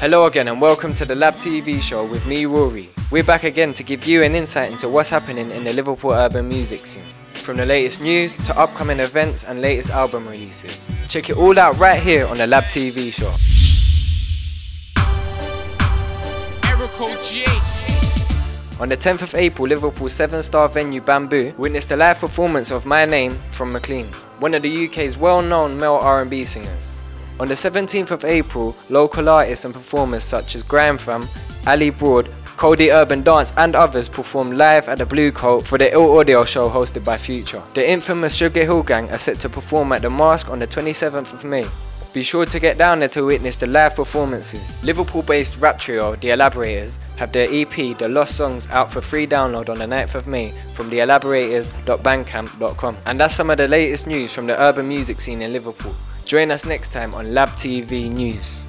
Hello again and welcome to the Lab TV show with me, Rorry. We're back again to give you an insight into what's happening in the Liverpool urban music scene. From the latest news to upcoming events and latest album releases. Check it all out right here on the Lab TV show. On the 10th of April, Liverpool's seven-star venue Bamboo witnessed a live performance of My Name from McLean, one of the UK's well-known male R&B singers. On the 17th of April, local artists and performers such as Graham Fam, Ali Broad, Cody Urban Dance and others performed live at the Blue Coat for the Ill Audio show hosted by Future. The infamous Sugar Hill Gang are set to perform at the Masque on the 27th of May. Be sure to get down there to witness the live performances. Liverpool-based rap trio, The E-Laborators, have their EP, The Lost Songs, out for free download on the 9th of May from theelaborators.bandcamp.com. And that's some of the latest news from the urban music scene in Liverpool. Join us next time on Lab TV News.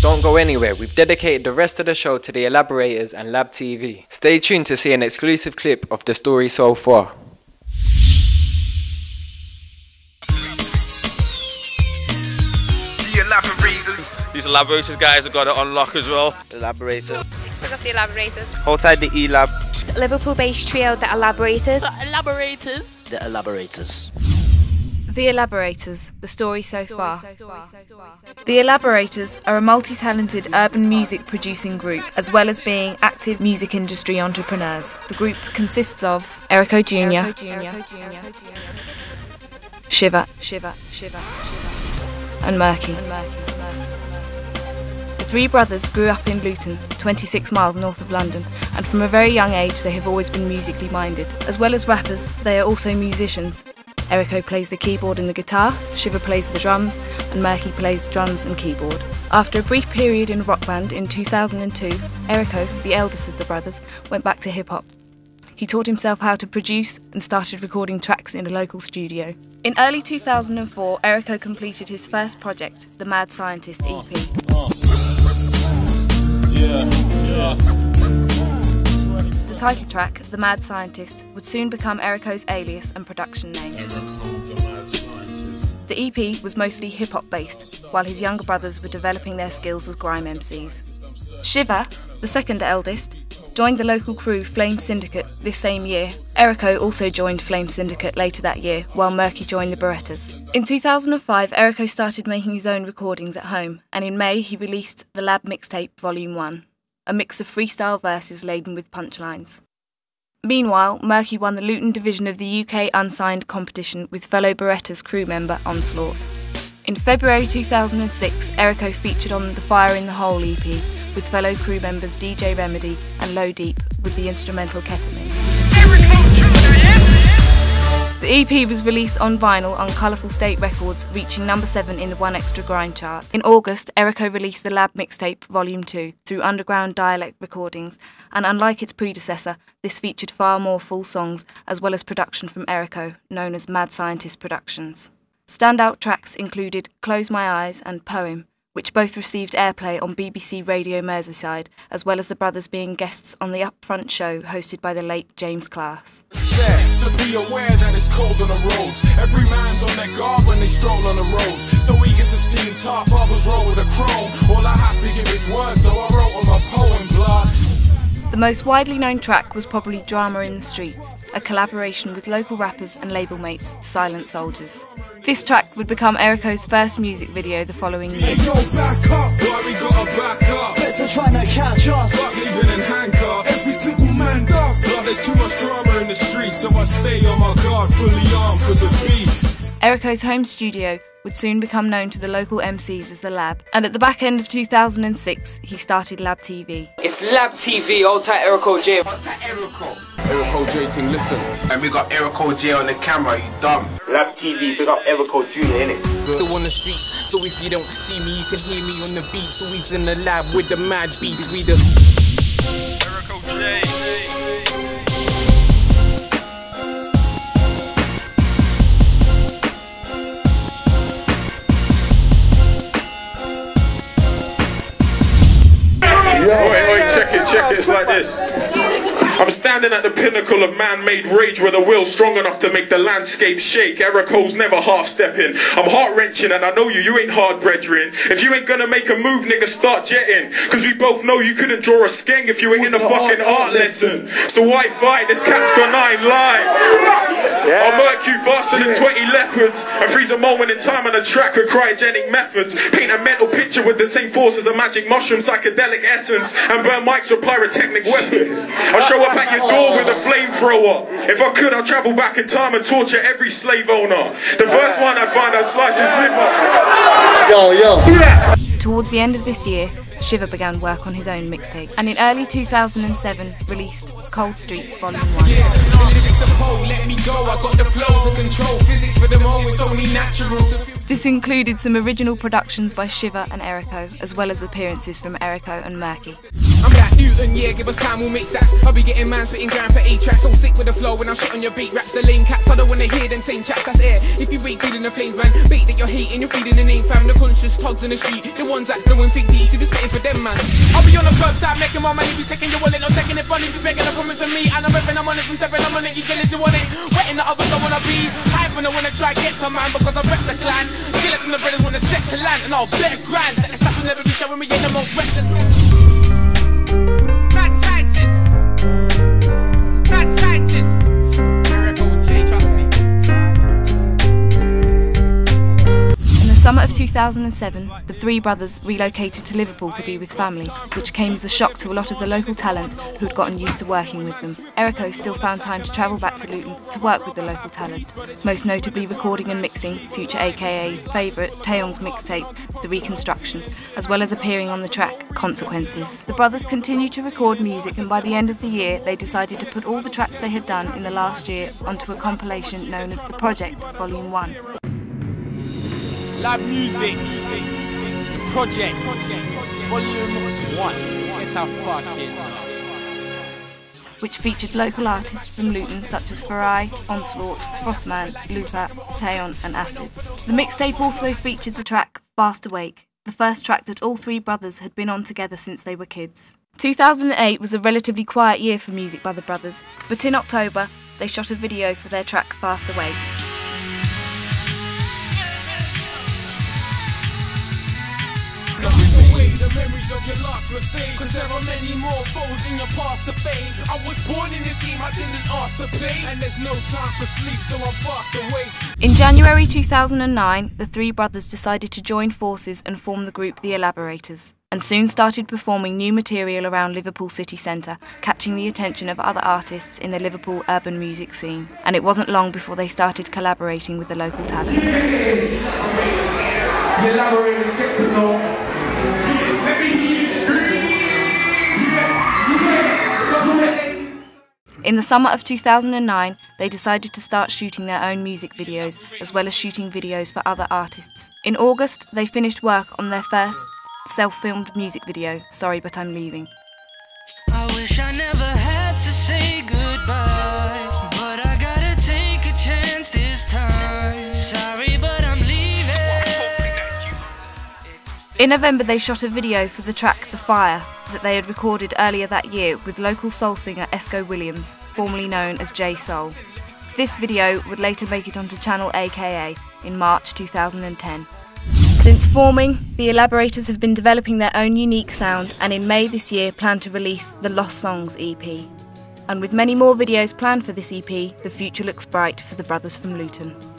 Don't go anywhere, we've dedicated the rest of the show to the E-Laborators and Lab TV. Stay tuned to see an exclusive clip of the story so far. The E-Laborators. These E-Laborators guys have got it on lock as well. E-Laborators. We got the E-Laborators. Hold tight the E-Lab. Liverpool based trio, the E-Laborators. E-Laborators. The E-Laborators. The E-Laborators, the story so far. The E-Laborators are a multi talented urban music producing group, as well as being active music industry entrepreneurs. The group consists of Erico Jr., Shiva, Shiva, Shiva, Shiva, and Murky. The three brothers grew up in Luton, 26 miles north of London, and from a very young age they have always been musically minded. As well as rappers, they are also musicians. Erico plays the keyboard and the guitar, Shiva plays the drums, and Murky plays drums and keyboard. After a brief period in rock band in 2002, Erico, the eldest of the brothers, went back to hip hop. He taught himself how to produce and started recording tracks in a local studio. In early 2004, Erico completed his first project, the Mad Scientist EP. The title track, The Mad Scientist, would soon become Erico's alias and production name. The EP was mostly hip hop based, while his younger brothers were developing their skills as grime MCs. Shiva, the second eldest, joined the local crew Flame Syndicate this same year. Erico also joined Flame Syndicate later that year, while Murky joined the Berettas. In 2005, Erico started making his own recordings at home, and in May he released the Lab Mixtape Volume 1, a mix of freestyle verses laden with punchlines. Meanwhile, Murky won the Luton division of the UK unsigned competition with fellow Berettas crew member Onslaught. In February 2006, Erico featured on the Fire in the Hole EP with fellow crew members DJ Remedy and Low Deep with the instrumental Ketamine. The EP was released on vinyl on Colourful State Records, reaching number 7 in the 1Xtra Grind chart. In August, Erico released the Lab Mixtape Volume 2 through Underground Dialect Recordings, and unlike its predecessor, this featured far more full songs as well as production from Erico, known as Mad Scientist Productions. Standout tracks included Close My Eyes and Poem, which both received airplay on BBC Radio Merseyside, as well as the brothers being guests on the Upfront show hosted by the late James Class. So be aware that it's cold on the roads. Every man's on their guard when they stroll on the roads. So to seem tough, others roll with a. All I have to give is words, so I wrote on my poem blood. The most widely known track was probably Drama in the Streets, a collaboration with local rappers and label mates, the Silent Soldiers. This track would become Erico's first music video the following year. Hey yo, back up, why we gotta back up? Feds are trying to catch us. Fuck leaving in handcuffs. Every single man does. But there's too much drama in the street, so I stay on my guard, fully armed for the beat. Erico's home studio would soon become known to the local MCs as the Lab, and at the back end of 2006, he started Lab TV. It's Lab TV, old tight Erico J. What's that Erico? Erico J thing, listen. And we got Erico J on the camera, you dumb. Lab TV, big up Erico Jr. innit? Still on the streets, so if you don't see me, you can hear me on the beat. So he's in the lab with the mad beats. We the Wait, wait, check it, check it. It's like this. I'm standing at the pinnacle of man-made rage with a will strong enough to make the landscape shake. Eric Erico's never half-stepping. I'm heart-wrenching and I know you, you ain't hard brethren. If you ain't gonna make a move, nigga, start jetting. Cause we both know you couldn't draw a skeng if you ain't in a fucking art lesson. So why fight? This cat's got nine live. I'll murk you faster than 20 leopards and freeze a moment in time on a track of cryogenic methods. Paint a mental picture with the same force as a magic mushroom, psychedelic essence, and burn mics with pyrotechnic weapons. I'll show up at your door with a flamethrower. If I could, I'd travel back in time and torture every slave owner. The first one I'd find I'd slice his liver. Yo, yo. Towards the end of this year, Shiver began work on his own mixtape, and in early 2007 released Cold Streets Volume 1. Let me go, I got the flow to control physics for them all, it's only natural to feel This included some original productions by Shiver and Erico, as well as appearances from Erico and Murky. I'm like Newton, yeah, give us time, we'll mix that. I'll be getting man spitting grand for eight tracks. So sick with the flow when I'm shit on your beat. Raps the lane cats, I don't wanna hear them same chats, that's air. If you ain't feeling the flames, man, beat that you're hating, you're feeding the name, fam. The conscious togs in the street, the ones that no one think deep, so be spitting for them, man. I'll be on the club side, making my money, be taking your wallet, not taking it funny, be begging a promise of me. And I'm ripping, I'm honest, I'm stepping, I'm on it, you jealous, you want it. Wetting the others, I wanna be. Hyping, I wanna try get to man, because I rep the clan. Jealous and the brothers wanna set to land, and I'll bet grand. That the stats will never be showing me, ain't the most reckless. Mad summer of 2007, the three brothers relocated to Liverpool to be with family, which came as a shock to a lot of the local talent who had gotten used to working with them. Erico still found time to travel back to Luton to work with the local talent, most notably recording and mixing Future aka favourite Taeyong's mixtape, The Reconstruction, as well as appearing on the track Consequences. The brothers continued to record music and by the end of the year they decided to put all the tracks they had done in the last year onto a compilation known as The Project Volume 1. Live music. The project. Volume 1. Get a fucking. which featured local artists from Luton such as Farai, Onslaught, Frostman, Luca, Taeon, and Acid. The mixtape also featured the track Fast Awake, the first track that all three brothers had been on together since they were kids. 2008 was a relatively quiet year for music by the brothers, but in October they shot a video for their track Fast Awake. The memories of your last mistake. Cause there are many more foes in your path to face. I was born in this game, I didn't ask to play. And there's no time for sleep, so I'm fast awake. In January 2009, the three brothers decided to join forces and form the group The E-Laborators, and soon started performing new material around Liverpool city centre, catching the attention of other artists in the Liverpool urban music scene. And it wasn't long before they started collaborating with the local talent. In the summer of 2009, they decided to start shooting their own music videos, as well as shooting videos for other artists. In August, they finished work on their first self filmed music video, Sorry But I'm Leaving. I wish I never had to say goodbye, but I gotta take a chance this time. Sorry, but I'm leaving. In November, they shot a video for the track The Fire that they had recorded earlier that year with local soul singer Esco Williams, formerly known as JSoul. This video would later make it onto Channel AKA in March 2010. Since forming, the E-Laborators have been developing their own unique sound and in May this year plan to release the Lost Songs EP. And with many more videos planned for this EP, the future looks bright for the brothers from Luton.